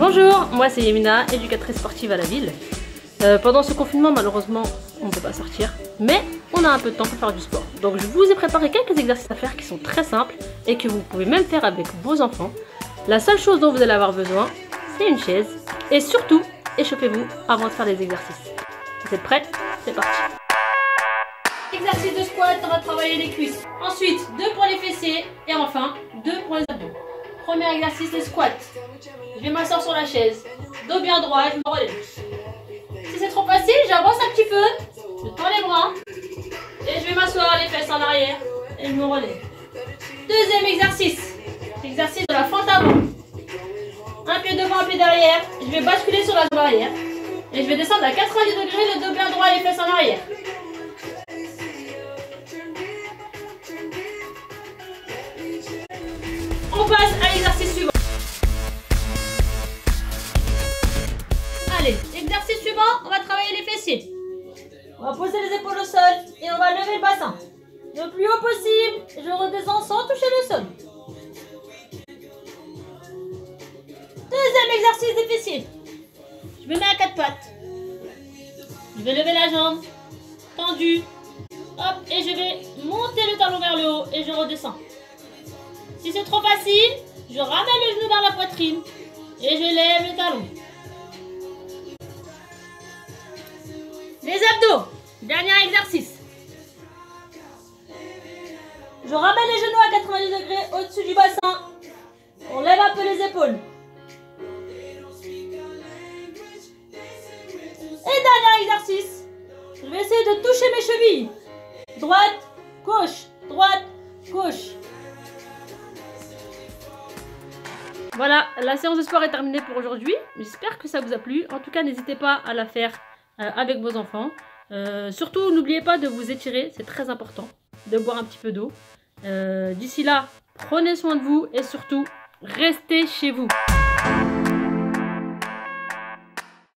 Bonjour, moi c'est Yemina, éducatrice sportive à la ville. Euh, pendant ce confinement, malheureusement, on ne peut pas sortir, mais on a un peu de temps pour faire du sport. Donc je vous ai préparé quelques exercices à faire qui sont très simples et que vous pouvez même faire avec vos enfants. La seule chose dont vous allez avoir besoin, c'est une chaise. Et surtout, échauffez-vous avant de faire les exercices. Vous êtes prêts? C'est parti Exercice de squat, on va travailler les cuisses. Ensuite, deux pour les fessiers et enfin, deux pour les abdos. Premier exercice, les squats. Je vais m'asseoir sur la chaise. Dos bien droit, je me relève. Si c'est trop facile, j'avance un petit peu. Je tends les bras. Et je vais m'asseoir les fesses en arrière. Et je me relève. Deuxième exercice. Exercice de la fente avant. Un pied devant, un pied derrière. Je vais basculer sur la jambe arrière. Et je vais descendre à 90 degrés, le dos bien droit et les fesses en arrière. On passe à on va travailler les fessiers? On va poser les épaules au sol et on va lever le bassin. Le plus haut possible, je redescends sans toucher le sol. Deuxième exercice des fessiers. Je me mets à quatre pattes. Je vais lever la jambe, tendue. Hop, et je vais monter le talon vers le haut et je redescends. Si c'est trop facile, je ramène le genou vers la poitrine et je lève le talon. Les abdos, dernier exercice. Je ramène les genoux à 90 degrés au-dessus du bassin. On lève un peu les épaules. Et dernier exercice. Je vais essayer de toucher mes chevilles. Droite, gauche, droite, gauche. Voilà, la séance de sport est terminée pour aujourd'hui. J'espère que ça vous a plu. En tout cas, n'hésitez pas à la faire avec vos enfants. Euh, surtout, n'oubliez pas de vous étirer, c'est très important. De boire un petit peu d'eau. Euh, D'ici là, prenez soin de vous et surtout, restez chez vous.